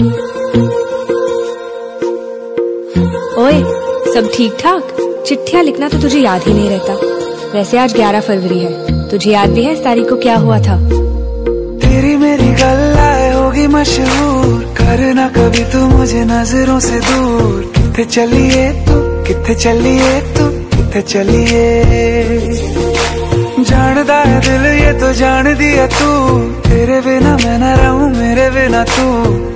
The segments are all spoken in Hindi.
ओए, सब ठीक ठाक चिट्ठियाँ लिखना तो तुझे याद ही नहीं रहता। वैसे आज 11 फरवरी है। तुझे याद भी है इस तारीख को क्या हुआ था? तेरी मेरी गल्लाए होगी मशहूर। करना कभी तू मुझे नज़रों से दूर। कितने चलिए तू? कितने चलिए तू? कितने चलिए? जानदा है दिल ये तो जान दिया तू। तेरे बिना मैं न रहूँ, मेरे बिना तू।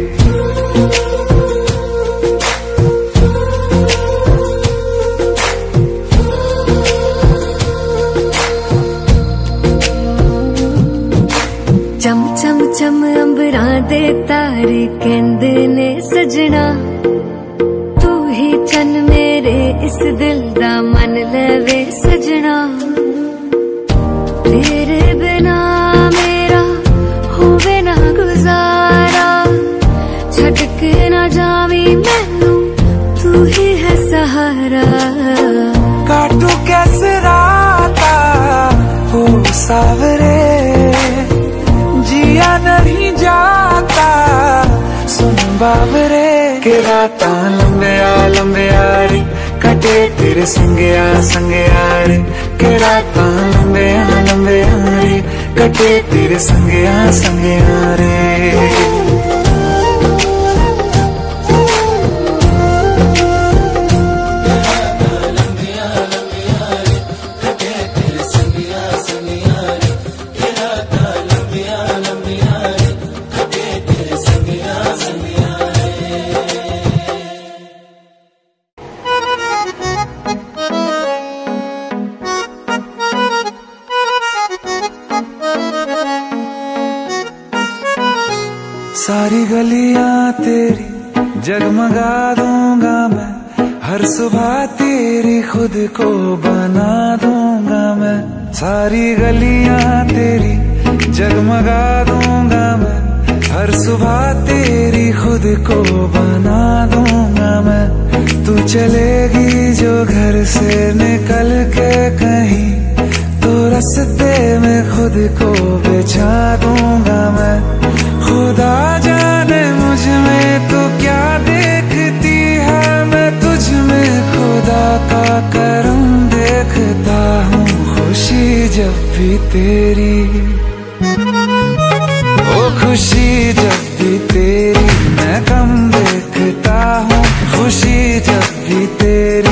ਚਮ ਚਮ ਚਮ ਅੰਬਰਾਂ ਦੇ ਤਾਰੇ ਕਹਿੰਦੇ ਨੇ ਸਜਣਾ ਤੂੰ ਹੀ ਚੰਨ ਮੇਰੇ ਇਸ ਦਿਲ ਦਾ ਮਨ ਲਵੇ ਸਜਣਾ सावरे, जिया नहीं जाता। सुन बाबरे के रात लंबे आ लंबे आ रे, कटे तेरे संगे आ संगे आ रे। के रात लंबे आ लंबे आ रे, कटे तेरे संगे आ संगे आ रे। गलियाँ तेरी जगमगा दूँगा मैं। हर सुबह तेरी खुद को बना दूँगा मैं। तू चलेगी जो घर से निकल के कहीं तो रस्ते में खुद को बिछा दूँगा जब भी तेरी ओ खुशी जब भी तेरी, मैं कम देखता हूँ। खुशी जब भी तेरी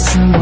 some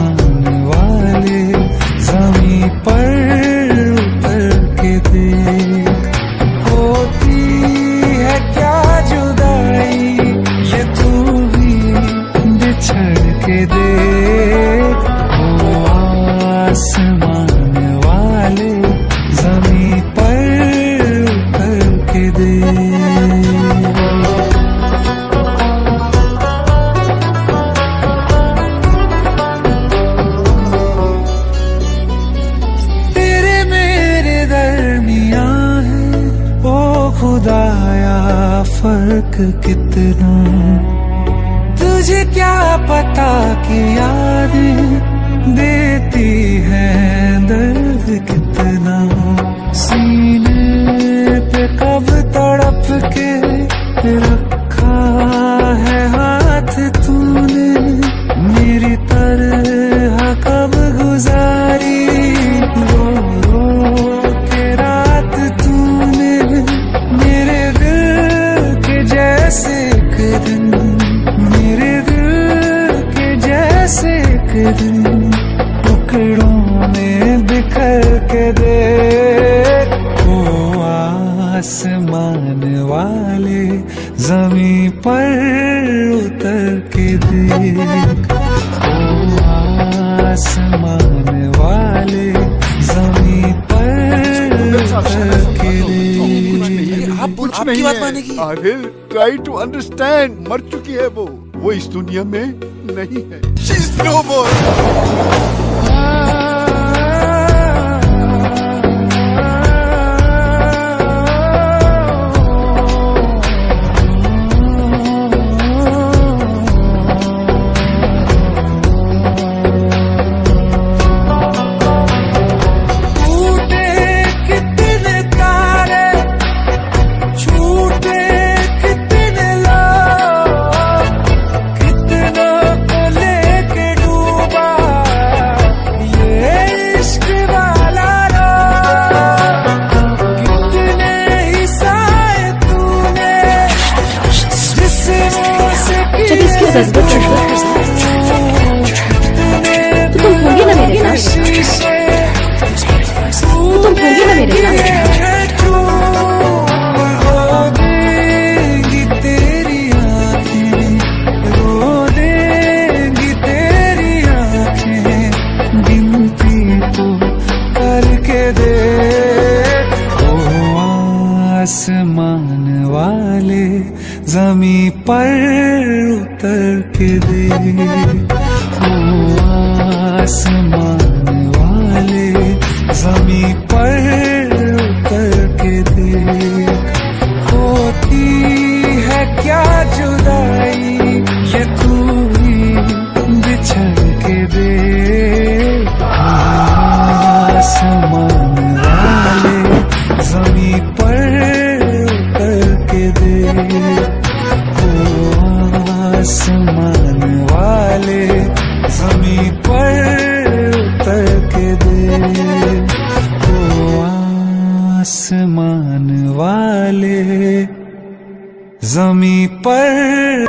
जमी पर।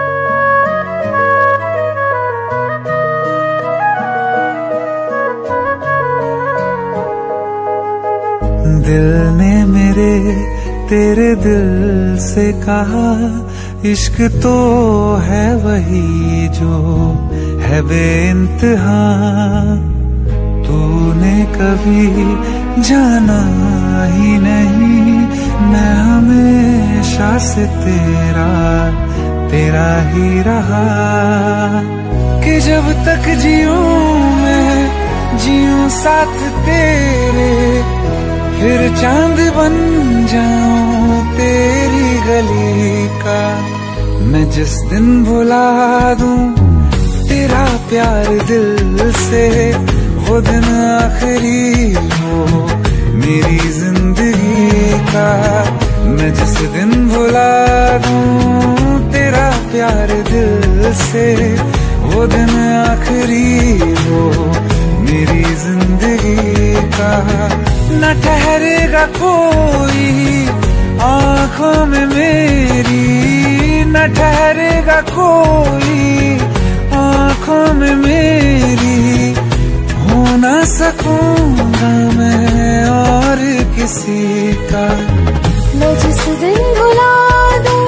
दिल ने मेरे, तेरे दिल से कहा, इश्क तो है वही जो है बेइंतहा। तूने कभी जाना ही नहीं मैं हमें हमेशा से तेरा तेरा ही रहा। कि जब तक जियो मैं जीऊं साथ तेरे, फिर चाँद बन जाऊँ तेरी गली का। मैं जिस दिन भुला दूँ तेरा प्यार दिल से, वो दिन आखिरी हो मेरी ज़िंदगी का। मैं जिस दिन भुला दूँ तेरा प्यार दिल से, वो दिन आखिरी हो मेरी ज़िंदगी का। न ठहरेगा कोई आँखों में मेरी, न ठहरेगा कोई आँखों में मेरी। हो ना सकूँगा मैं और किसी का। मैं जिस दिन भुला दूँ।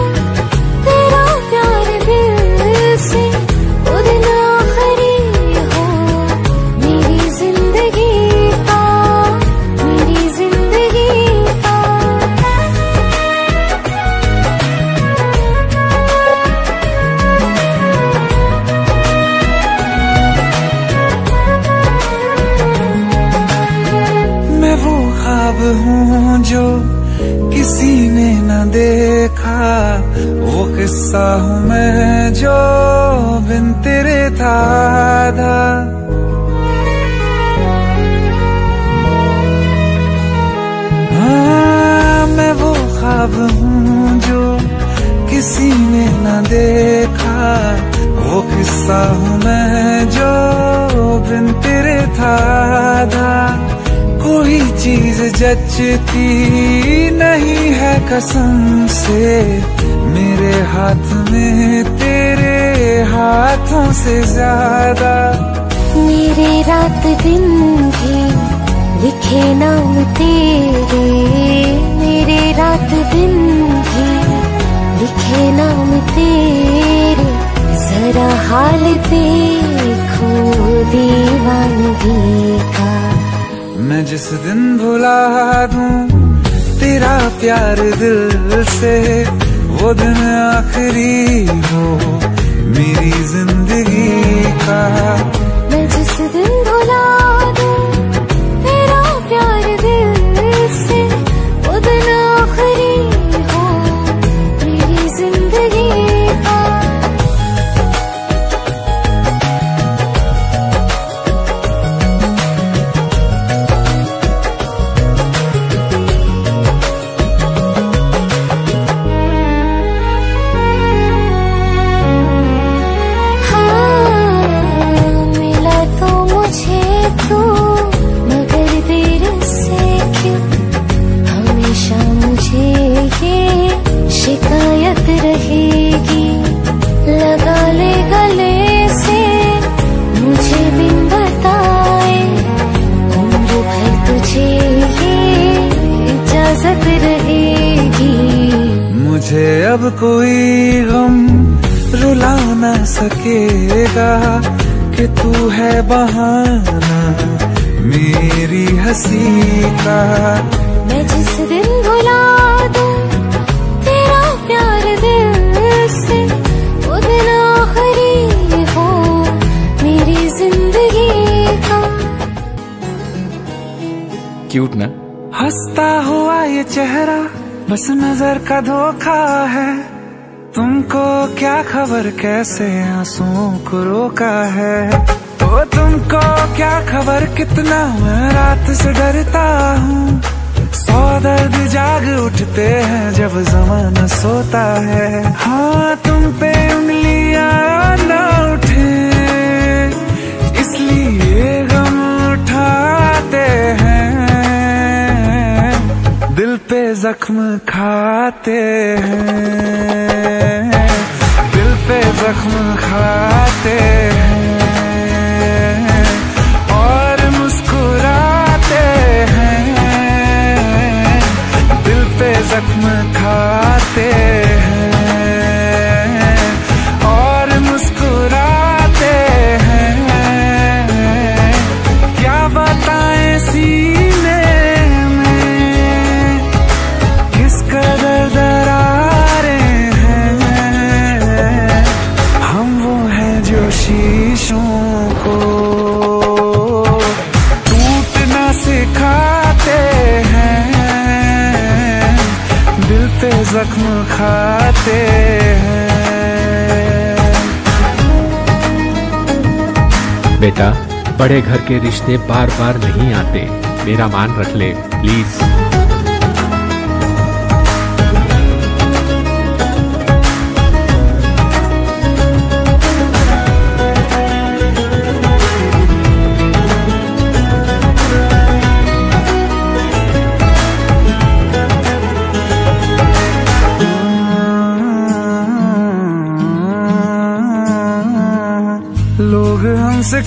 किस्सा हूँ मैं जो बिन तेरे था आधा। हाँ वो ख्वाब हूँ जो किसी ने न देखा। वो किस्सा हूँ मैं जो बिन तेरे था आधा। कोई चीज़ जचती नहीं है कसम से। हाथ में तेरे हाथों से ज़्यादा। मेरे रात दिन भी लिखे नाम तेरे। मेरे रात दिन भी लिखे नाम तेरे। जरा हाल देखो दीवानगी का। मैं जिस दिन भुला दूँ तेरा प्यार दिल से वो दिन आखिरी हो मेरी ज़िंदगी का हँसी का मैं जिस दिन भुला दूँ तेरा प्यार दिल से वो दिन आखिरी हो मेरी ज़िंदगी का। क्यूट ना? हंसता हुआ ये चेहरा बस नज़र का धोखा है। तुमको क्या खबर कैसे आंसुओं को रोका है? तुमको क्या खबर? कितना मैं रात से डरता हूँ। सौ दर्द जाग उठते हैं जब जमाना सोता है। हाँ तुम पे उंगलियाँ ना उठे, इसलिए गम उठाते हैं। दिल पे जख्म खाते हैं। दिल पे जख्म खाते हैं। और मुस्कुराते हैं। दिल पे जख्म खाते हैं। बेटा बड़े घर के रिश्ते बार बार नहीं आते। मेरा मान रख ले प्लीज़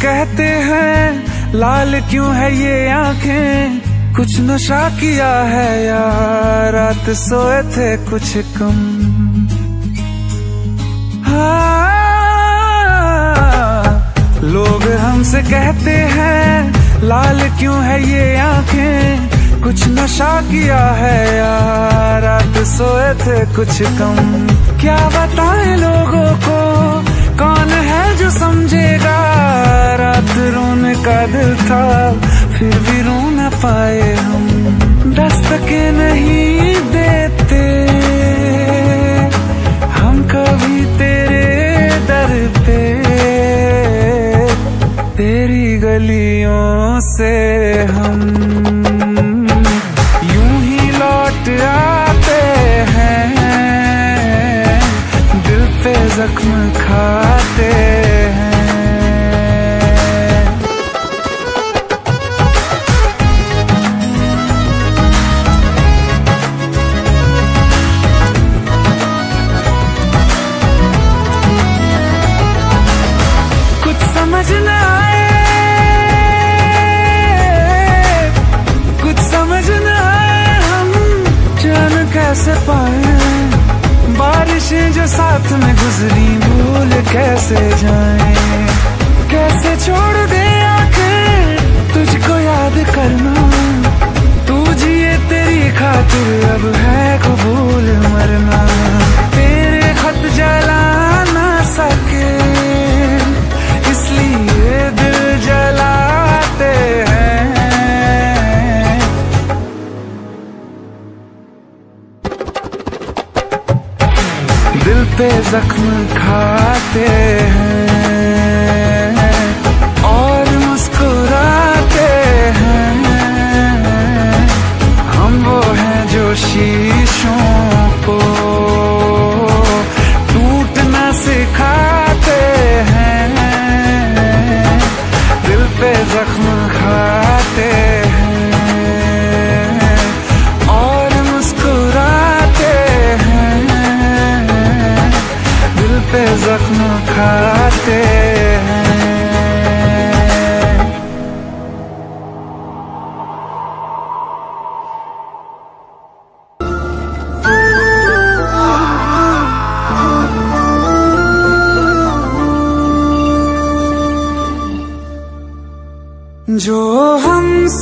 कहते हैं लाल क्यों है ये आँखें? कुछ नशा किया है यार रात सोए थे कुछ कम। हाँ, लोग हमसे कहते हैं लाल क्यों है ये आँखें? कुछ नशा किया है यार रात सोए थे कुछ कम। क्या बताएँ लोगों को कौन है जो समझेगा? रात रोने का दिल था, फिर भी रो न पाए हम। दस्तके नहीं देते, हम कभी तेरे दर पे। तेरी गलियों से हम यूँ ही लौट आते हैं, दिल पे जख्म खाते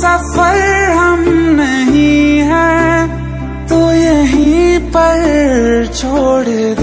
सफ़र हम नहीं हैं तो यहीं पर छोड़ दो।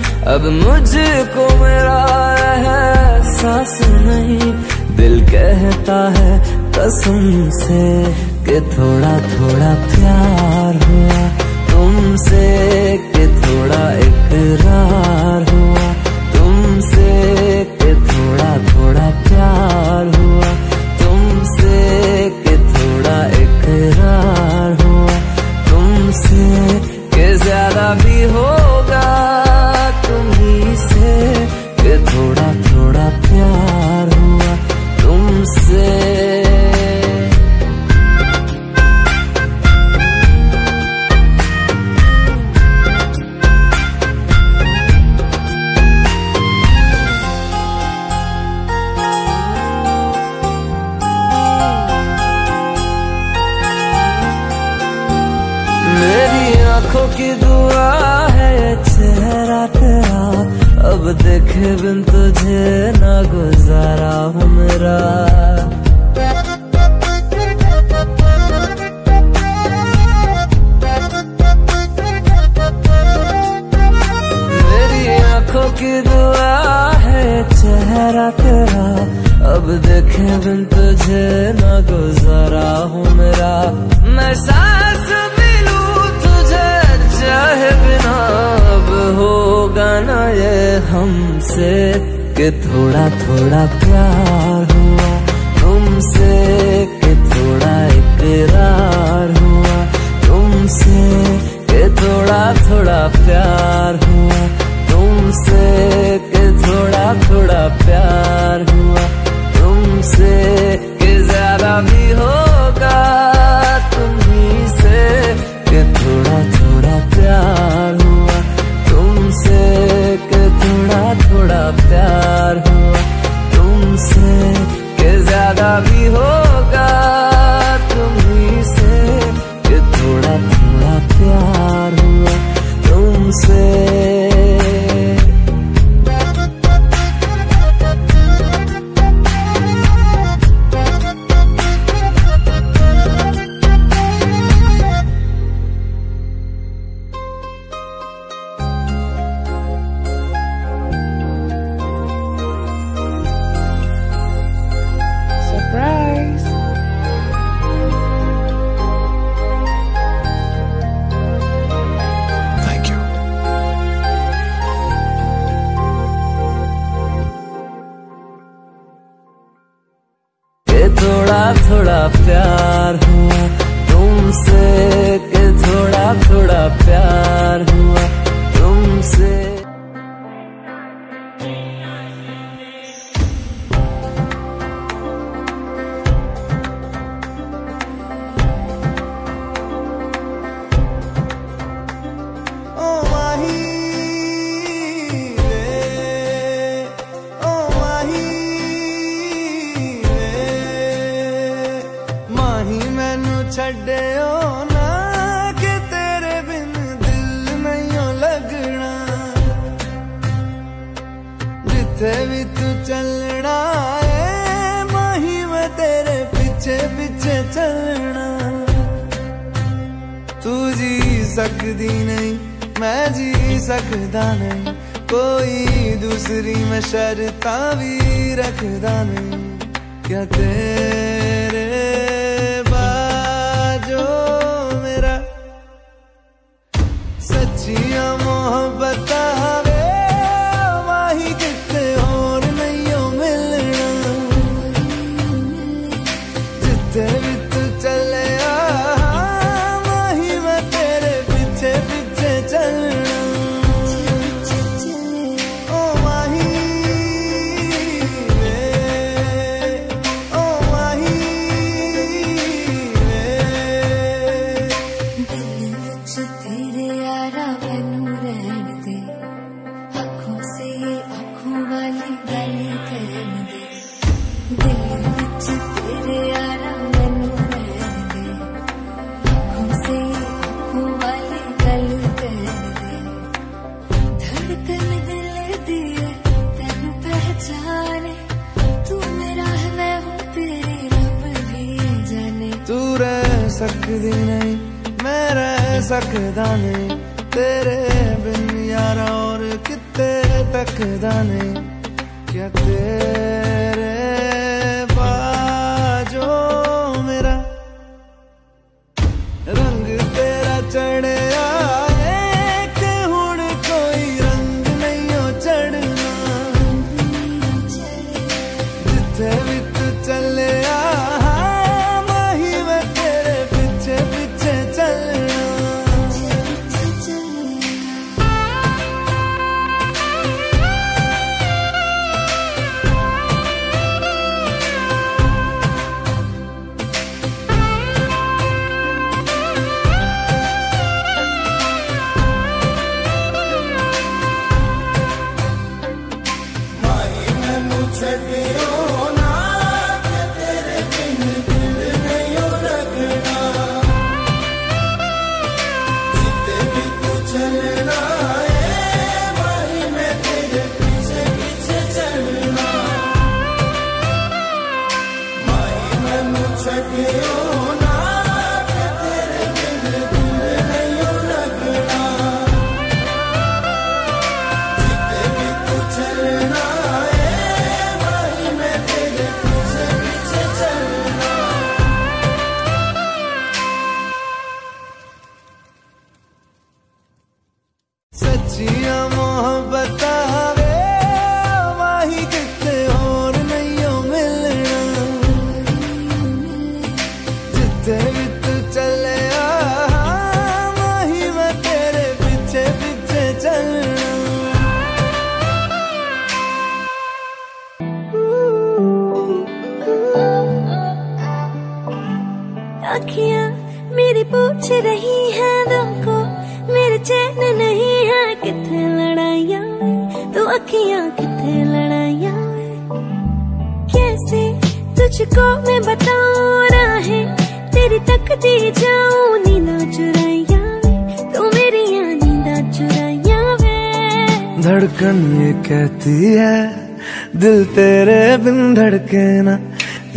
अब मुझको मेरा एहसास नहीं। दिल कहता है कसम से कि थोड़ा थोड़ा प्यार हुआ तुमसे, कि थोड़ा इकरार ज्यादा भी हो जी सकती नहीं, मैं जी सकता नहीं। कोई दूसरी मैं शर्ता भी रखदा नहीं। क्या तेरे बाजो मेरा सच्चिया मोहब्बत जाने तेरे बिन यार और कितने तक नहीं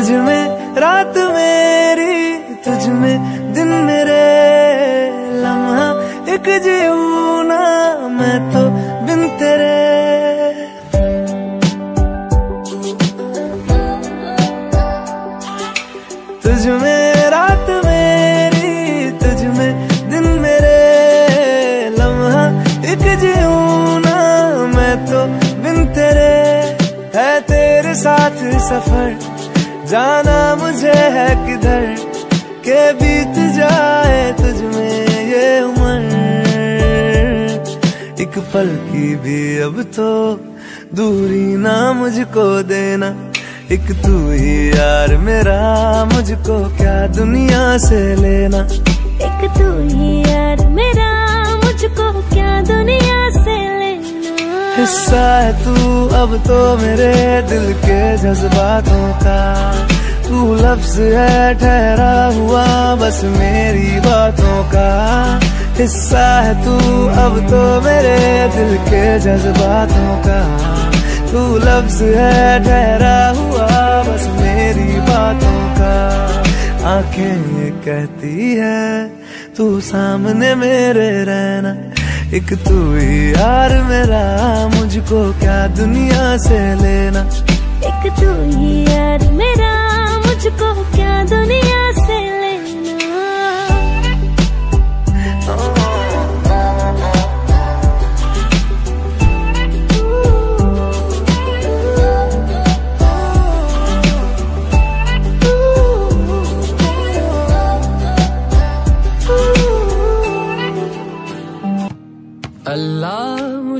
तुझ में, रात मेरी तुझ में, दिन मेरे लम्हा, एक जीऊ ना मैं तो बिन तेरे। तुझ में, रात मेरी तुझ में, दिन मेरे लम्हा, एक जीऊ ना मैं तो बिन तेरे। है तेरे साथ सफ़र जाना मुझे है किधर, के बीत जाए तुझ में ये उम्र। एक पल की भी अब तो दूरी ना मुझको देना, एक तू ही यार मेरा, मुझको क्या दुनिया से लेना। एक तू ही यार मेरा, मुझको क्या दुनिया हिस्सा है तू, अब तो मेरे दिल के जज्बातों का। तू लफ्ज है, ठहरा हुआ, बस मेरी बातों का। हिस्सा है तू, अब तो मेरे दिल के जज्बातों का। तू लफ्ज है, ठहरा हुआ, बस मेरी बातों का। आँखें ये कहती है, तू सामने मेरे रहना। एक तू यार मेरा, मुझको क्या दुनिया से लेना? एक तू यार मेरा, मुझको क्या दुनिया से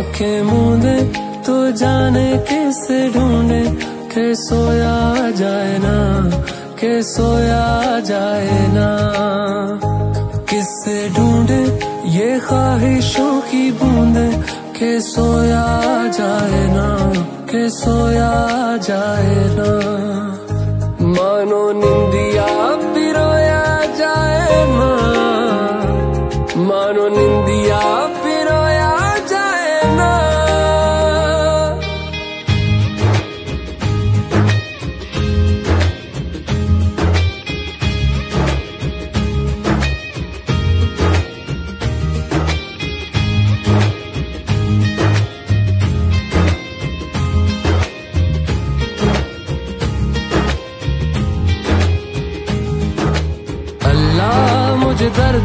आँखें मूंदे तो जाने किसे ढूंढे? के सोया जाए ना, के सोया जाए ना? किससे ढूंढे ये ख्वाहिशों की बूंदे? के सोया जाए ना, के सोया जाए ना? मानो निंदिया पिरोया जाए ना? मानो निंदिया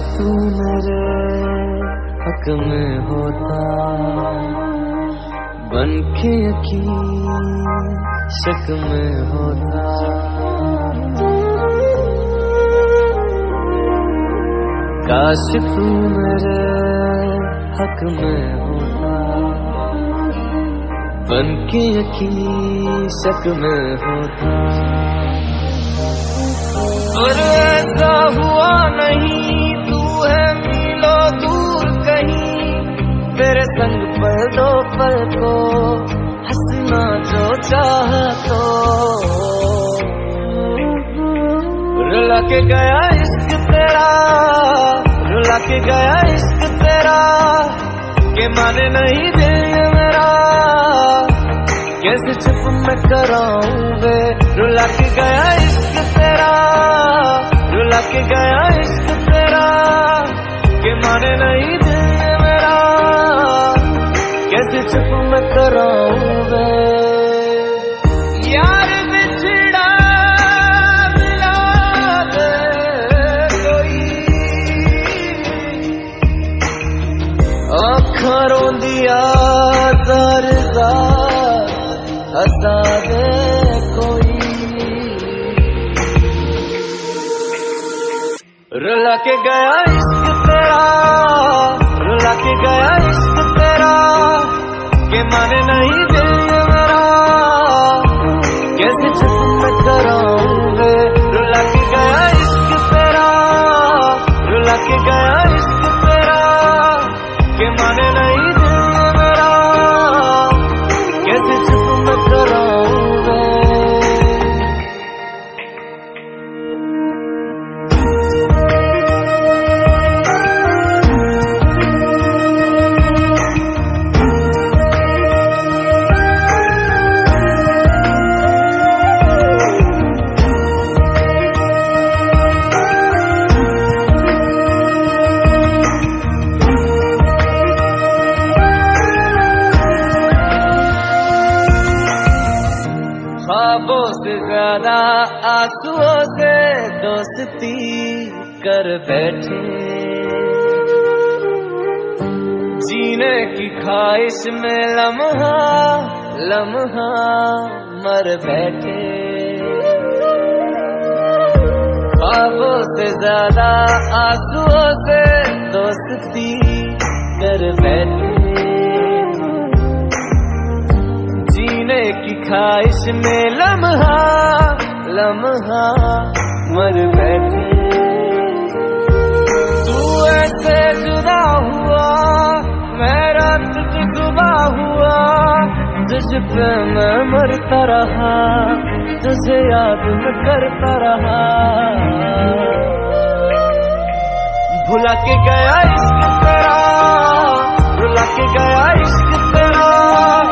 तू मेरे हक में होता। बन के शक में होता। काश तू मेरे हक में होता। बन के यकीन शक में होता। और ऐसा हुआ नहीं। तेरे संग पल दो, पल को। हंसना जो चाह तो। रुला के गया इश्क तेरा, रुला के गया इश्क तेरा, के माने नहीं दिल मेरा। कैसे चुप मैं कराऊं वे? रुला के गया इश्क तेरा, रुला के गया इश्क तेरा, के माने नहीं कैसे चुप मैं कराऊं वे? यार बिछड़ा मिला दे कोई। रोंदिया जर हसा दे रुला के गया इश्क तेरा। कर बैठे। जीने की ख्वाहिश में लम्हा लम्हा मर बैठे। ख्वाबों से ज़्यादा आंसुओं से दोस्ती कर बैठे। जीने की ख्वाहिश में लम्हा लम्हा मर बैठे। जुदा हुआ, मैं रात की सुबह हुआ, जिस पे मैं मरता रहा, तुझे याद मैं करता रहा। भुला के गया इश्क तेरा, भुला के गया इश्क तेरा।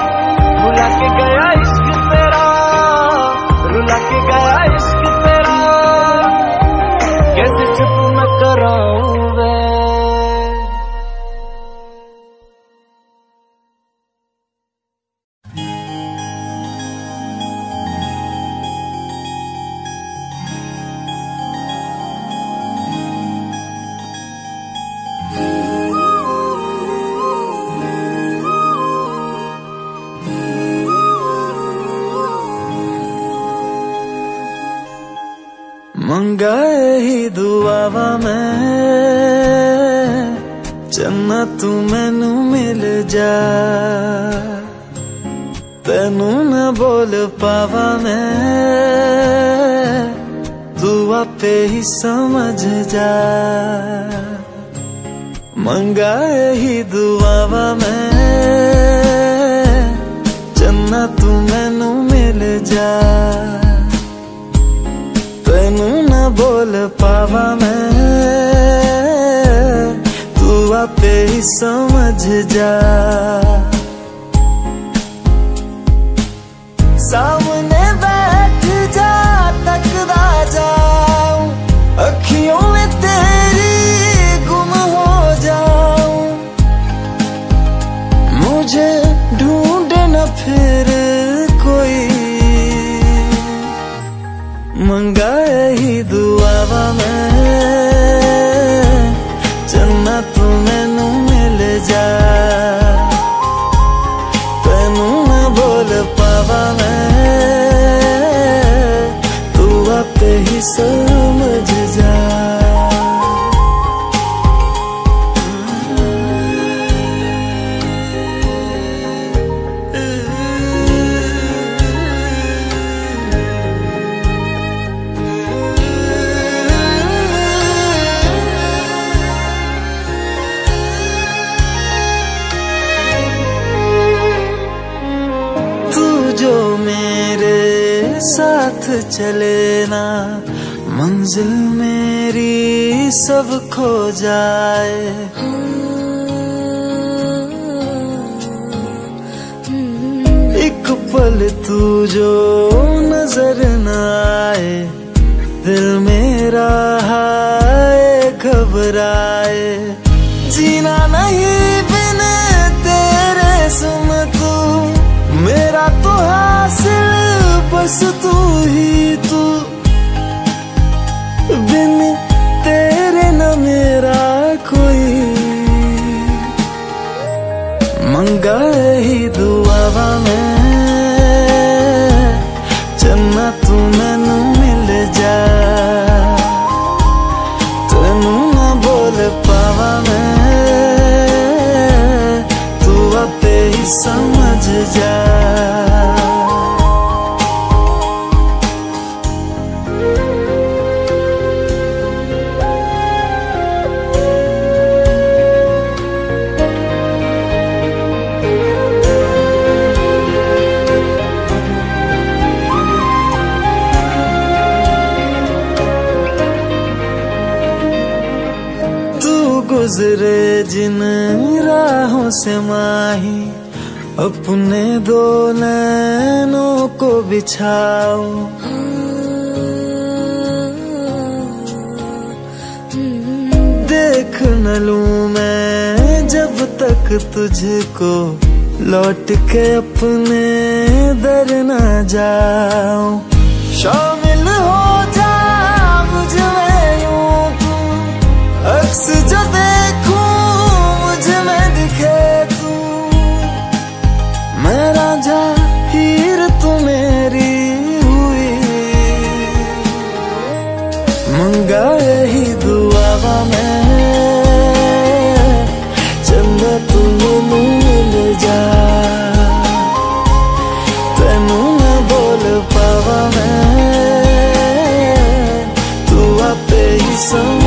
समझ जा। साथ चले ना, मंजिल मेरी सब खो जाए। एक पल तू जो नज़र न आए, दिल मेरा है घबराए। बस तू ही गुजरे जिन राहों से माही, अपने दो नैनों को बिछाओ देख न लूँ मैं जब तक तुझको, लौट के अपने दर न जाऊँ। शामिल अक्स जो देखूँ, मुझे में दिखे तू। मैं राजा, हीर तू मेरी हुई। मंगा यही दुआवा मैं चल तू मिल जा। तेनू तू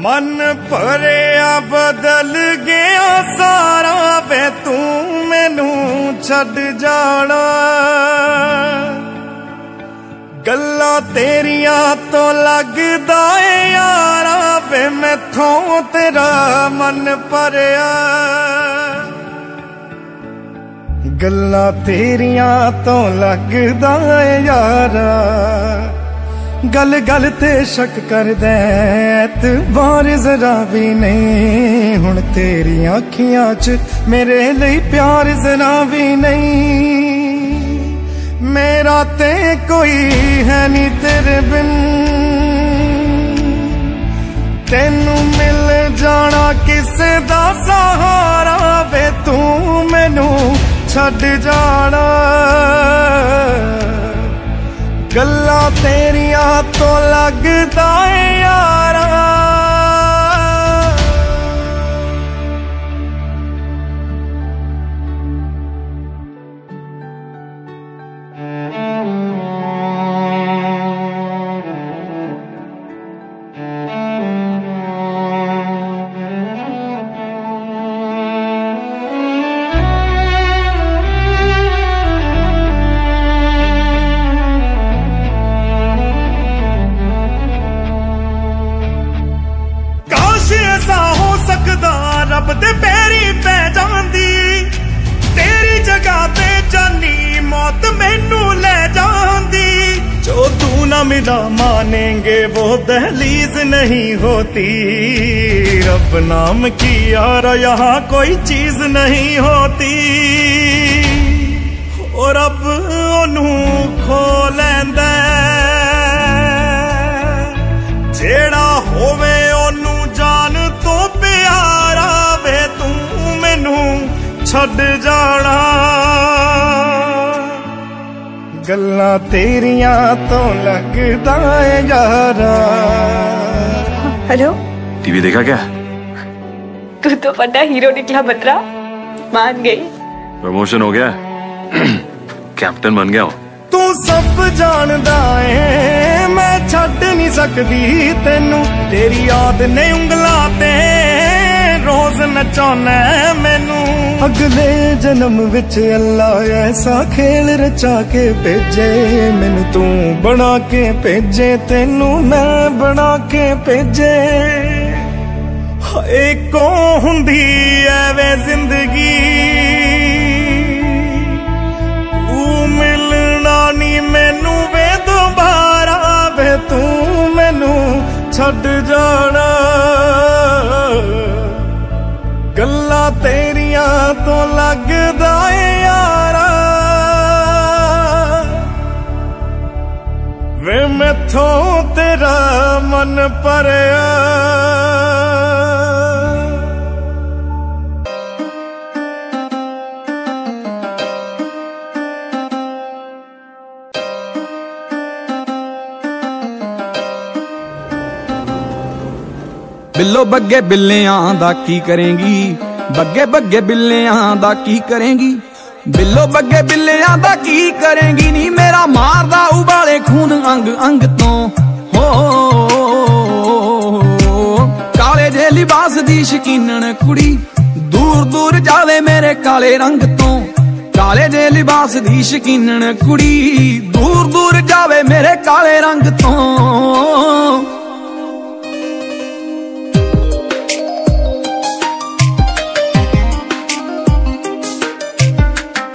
ਮਨ ਭਰਿਆ ਬਦਲ ਗਿਆ ਸਾਰਾ ਵੇ ਤੂੰ ਮੈਨੂੰ ਛੱਡ ਜਾਣਾ। ਗੱਲਾਂ ਤੇਰੀਆਂ ਤੋਂ ਲੱਗਦਾ ਏ ਯਾਰਾ ਵੇ ਮੈਥੋਂ ਤੇਰਾ ਮਨ ਭਰਿਆ। ਗੱਲਾਂ ਤੇਰੀਆਂ ਤੋਂ ਲੱਗਦਾ ਏ ਯਾਰਾ। ਗੱਲ ਗੱਲ ਤੇ ਸ਼ੱਕ ਕਰਦਾ ਐਤਬਾਰ ਜ਼ਰਾ ਵੀ ਨਹੀਂ, ਹੁਣ ਤੇਰੀਆਂ ਅੱਖੀਆਂ 'ਚ ਮੇਰੇ ਲਈ ਪਿਆਰ ਜ਼ਰਾ ਵੀ ਨਹੀਂ। ਮੇਰਾ ਤੇ ਕੋਈ ਹੈ ਨਹੀਂ ਤੇਰੇ ਬਿਨ। ਤੈਨੂੰ ਮਿਲ ਜਾਣਾ ਕਿਸੇ ਦਾ ਸਹਾਰਾ ਵੇ, ਤੂੰ ਮੈਨੂੰ ਛੱਡ ਜਾਣਾ। ਗੱਲਾਂ ਤੇਰੀਆਂ ਤੋਂ ਲੱਗਦਾ ਏ ਯਾਰਾ ਤੇ ਪੈਰੀ ਪੈ ਜਾਂਦੀ। ਤੇਰੀ ਜਗ੍ਹਾ ਤੇ ਜਾਨੀ ਮੌਤ ਮੈਨੂੰ ਲੈ ਜਾਂਦੀ। ਜੋ ਤੂੰ ਨਾ ਮਿਲਾ ਮਾਨेंगे ਉਹ ਦਹਲੀਜ਼ ਨਹੀਂ ਹੋਤੀ। ਰੱਬ ਨਾਮ ਕੀ ਯਾਰ ਯਹਾਂ ਕੋਈ ਚੀਜ਼ ਨਹੀਂ ਹੋਤੀ। ਉਹ ਰੱਬ ਉਹਨੂੰ ਖੋ ਲੈਂਦਾ। ਜਿਹੜਾ ਛੱਡ ਜਾਣਾ ਗੱਲਾਂ ਤੇਰੀਆਂ ਤੋਂ ਲੱਗਦਾ ਏ ਯਾਰਾ हेलो टीवी देखा क्या तू तो पता हीरो निकला बतरा मान गई प्रमोशन हो गया कैप्टन बन गया हूँ ਤੂੰ ਸਭ ਜਾਣਦਾ ਏ ਮੈਂ ਛੱਡ ਨਹੀਂ ਸਕਦੀ ਤੈਨੂੰ ਤੇਰੀ ਯਾਦ ਨੇ ਉਂਗਲਾਂ ਤੇ ਰੋਜ਼ ਨਚਾਉਣਾ ਮੈਨੂੰ। ਅਗਲੇ ਜਨਮ ਵਿੱਚ ਅੱਲਾ ਐਸਾ ਖੇਲ ਰਚਾ ਕੇ ਭੇਜੇ, ਮੈਨੂੰ ਤੂੰ ਬਣਾ ਕੇ ਭੇਜੇ, ਤੈਨੂੰ ਮੈਂ ਬਣਾ ਕੇ ਭੇਜੇ। ਹਾਏ ਕੋ ਹੁੰਦੀ ਐਵੇਂ ਜ਼ਿੰਦਗੀ? ਤੂੰ ਮਿਲਣਾ ਨਹੀਂ ਮੈਨੂੰ ਵੇ, ਦੁਬਾਰਾ ਵੇ, ਤੂੰ ਮੈਨੂੰ ਛੱਡ ਜਾਣਾ। ਗੱਲਾਂ ਤੇਰੀਆਂ ਤੋਂ ਲੱਗਦਾ ਏ ਯਾਰਾ। ਵੇ ਮੈਥੋਂ ਤੇਰਾ ਮਨ ਪਰਿਆ ਬਿੱਲੋ ਬੱਗੇ ਬਿੱਲਿਆਂ ਦਾ ਕੀ ਕਰੇਂਗੀ? ਬੱਗੇ ਬੱਗੇ ਬਿੱਲਿਆਂ ਦਾ ਕੀ ਕਰੇਂਗੀ? ਬਿੱਲੋ ਬੱਗੇ ਬਿੱਲਿਆਂ ਦਾ ਕੀ ਕਰੇਂਗੀ? ਨੀ ਮੇਰਾ ਮਾਰਦਾ ਉਬਾਲੇ ਖੂਨ ਅੰਗ ਅੰਗ ਤੋਂ। ਹੋ ਕਾਲੇ ਦੇ ਲਿਬਾਸ ਦੀ ਸ਼ਕੀਨਣ ਕੁੜੀ, ਦੂਰ ਦੂਰ ਜਾਵੇ ਮੇਰੇ ਕਾਲੇ ਰੰਗ ਤੋਂ। ਕਾਲੇ ਦੇ ਲਿਬਾਸ ਦੀ ਸ਼ਕੀਨਣ ਕੁੜੀ, ਦੂਰ ਦੂਰ ਜਾਵੇ ਮੇਰੇ ਕਾਲੇ ਰੰਗ ਤੋਂ।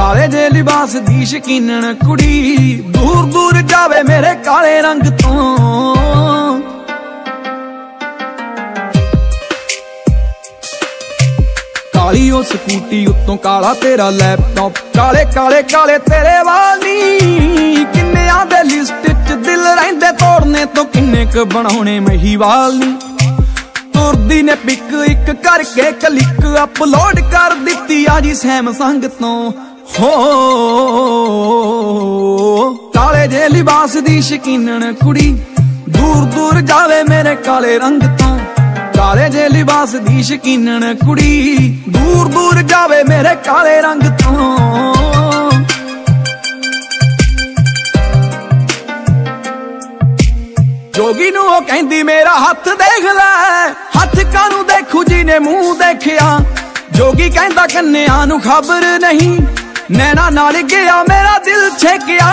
ਕਾਲੇ ਦੇ ਲਿਬਾਸ ਦੀ ਸ਼ਕੀਨਣ ਕੁੜੀ, ਦੂਰ ਦੂਰ ਜਾਵੇ ਮੇਰੇ ਕਾਲੇ ਰੰਗ ਤੋਂ। ਕਾਲੀ ਉਹ ਸਕੂਟੀ ਉੱਤੋਂ ਕਾਲਾ ਤੇਰਾ ਲੈਪਟਾਪ, ਕਾਲੇ ਕਾਲੇ ਕਾਲੇ ਤੇਰੇ ਵਾਲੀ ਕਿੰਨਿਆਂ ਦੇ ਲਿਸਟ 'ਚ ਦਿਲ ਰਹਿੰਦੇ ਤੋੜਨੇ ਤੋਂ ਕਿੰਨੇ ਕ ਬਣਾਉਣੇ ਮਹੀਵਾਲ ਨੀ। ਤੁਰਦੀ ਨੇ ਪਿਕ ਇੱਕ ਕਰਕੇ ਕਲਿੱਕ ਅਪਲੋਡ ਕਰ ਦਿੱਤੀ ਆ ਜੀ ਸੈਮਸੰਗ ਤੋਂ। ਕਾਲੇ ਦੇ ਲਿਬਾਸ ਦੀ ਸ਼ਕੀਨਣ ਕੁੜੀ, ਦੂਰ ਦੂਰ ਜਾਵੇ ਮੇਰੇ ਕਾਲੇ ਰੰਗ ਤੋਂ। ਕਾਲੇ ਜੇ ਲਿਬਾਸ ਦੀ ਸ਼ਕੀਨਣ ਕੁੜੀ, ਦੂਰ ਦੂਰ ਜਾਵੇ ਮੇਰੇ ਕਾਲੇ ਰੰਗ ਤੋਂ। ਜੋਗੀ ਨੂੰ ਉਹ ਕਹਿੰਦੀ, ਮੇਰਾ ਹੱਥ ਦੇਖ ਲੈ, ਹੱਥ ਕਾਨੂੰ ਦੇਖੂ ਜੀ ਨੇ ਮੂੰਹ ਦੇਖਿਆ? ਜੋਗੀ ਕਹਿੰਦਾ, ਕੰਨਿਆਂ ਨੂੰ ਖਬਰ ਨਹੀਂ ਨੈਣਾ ਨਾਲ ਗਿਆ, ਮੇਰਾ ਦਿਲ ਛੇਕਿਆ।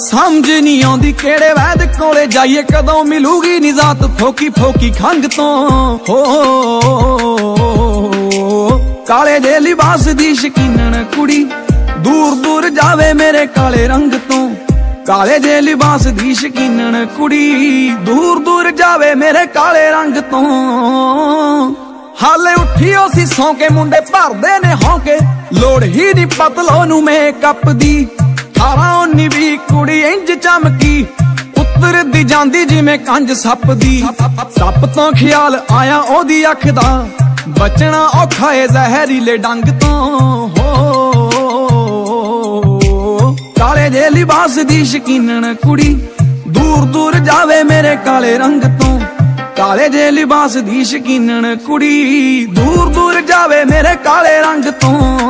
ਸਮਝ ਨਹੀਂ ਆਉਂਦੀ ਕਿਹੜੇ ਵੈਦ ਕੋਲੇ ਜਾਈਏ, ਕਦੋਂ ਮਿਲੂਗੀ ਨਿਜ਼ਾਤ ਫੋਕੀ ਫੋਕੀ ਖੰਗ ਤੋਂ। ਹੋ, ਕਾਲੇ ਦੇ ਲਿਬਾਸ ਦੀ ਸ਼ਕੀਨਣ ਕੁੜੀ, ਦੂਰ ਦੂਰ ਜਾਵੇ ਮੇਰੇ ਕਾਲੇ ਰੰਗ ਤੋਂ। ਕਾਲੇ ਦੇ ਲਿਬਾਸ ਦੀ ਸ਼ਕੀਨਣ ਕੁੜੀ, ਦੂਰ ਦੂਰ ਜਾਵੇ ਮੇਰੇ ਕਾਲੇ ਰੰਗ ਤੋਂ। ਹਾਲੇ ਉੱਠੀ ਉਹ ਸੀ ਸੌਂ ਕੇ, ਮੁੰਡੇ ਭਰਦੇ ਨੇ ਹੌਂਕੇ। ਲੋੜ ਹੀ ਨਹੀਂ ਪਤਲੋ ਨੂੰ ਮੇਕਅਪ ਦੀ। 18 19 ਵੀ ਕੁੜੀ ਇੰਜ ਚਮਕੀ। ਉਤਰਦੀ ਜਾਂਦੀ ਜਿਵੇਂ ਕੰਜ ਸੱਪ ਦੀ। ਸੱਪ ਤੋਂ ਖਿਆਲ ਆਇਆ ਉਹਦੀ ਅੱਖ ਦਾ। ਬਚਣਾ ਔਖਾ ਏ ਜ਼ਹਿਰੀਲੇ ਡੰਗ ਤੋਂ। ਹੋ। ਕਾਲੇ ਦੇ ਲਿਬਾਸ ਦੀ ਸ਼ਕੀਨਣ ਕੁੜੀ। ਦੂਰ ਦੂਰ ਜਾਵੇ ਮੇਰੇ ਕਾਲੇ ਰੰਗ ਤੋਂ। ਕਾਲੇ ਜੇ ਲਿਬਾਸ ਦੀ ਸ਼ਕੀਨਣ ਕੁੜੀ, ਦੂਰ ਦੂਰ ਜਾਵੇ ਮੇਰੇ ਕਾਲੇ ਰੰਗ ਤੋਂ।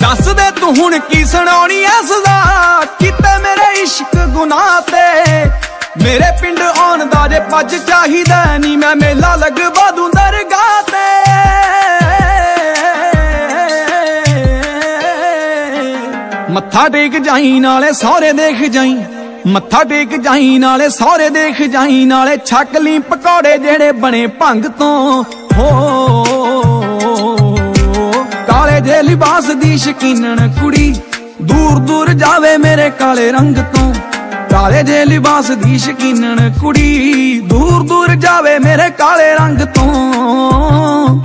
ਦੱਸ ਦੇ ਤੂੰ ਹੁਣ ਕੀ ਸੁਣਾਉਣੀ ਐ ਸਜ਼ਾ? ਕਿਤੇ ਮੇਰੇ ਇਸ਼ਕ ਗੁਨਾਹ ਤੇ। ਮੇਰੇ ਪਿੰਡ ਆਉਣ ਦਾ ਜੇ ਪੱਜ ਚਾਹੀਦਾ ਨਹੀਂ ਮੈਂ ਮੇਲਾ ਲਗਵਾ ਦੂੰ ਦਰਗਾਹ ਤੇ। ਮੱਥਾ ਟੇਕ ਜਾਈ, ਨਾਲੇ ਸਹੁਰੇ ਦੇਖ ਜਾਈ। ਮੱਥਾ ਟੇਕ ਜਾਈ, ਨਾਲੇ ਸਹੁਰੇ ਦੇਖ ਜਾਈ, ਨਾਲੇ ਛੱਕ ਲਈ ਪਕੌੜੇ ਜਿਹੜੇ ਬਣੇ ਭੰਗ ਤੋਂ। ਹੋ, ਕਾਲੇ ਦੇ ਲਿਬਾਸ ਦੀ ਸ਼ਕੀਨਣ ਕੁੜੀ, ਦੂਰ ਦੂਰ ਜਾਵੇ ਮੇਰੇ ਕਾਲੇ ਰੰਗ ਤੋਂ। ਕਾਲੇ ਦੇ ਲਿਬਾਸ ਦੀ ਸ਼ਕੀਨਣ ਕੁੜੀ, ਦੂਰ ਦੂਰ ਜਾਵੇ ਮੇਰੇ ਕਾਲੇ ਰੰਗ ਤੋਂ।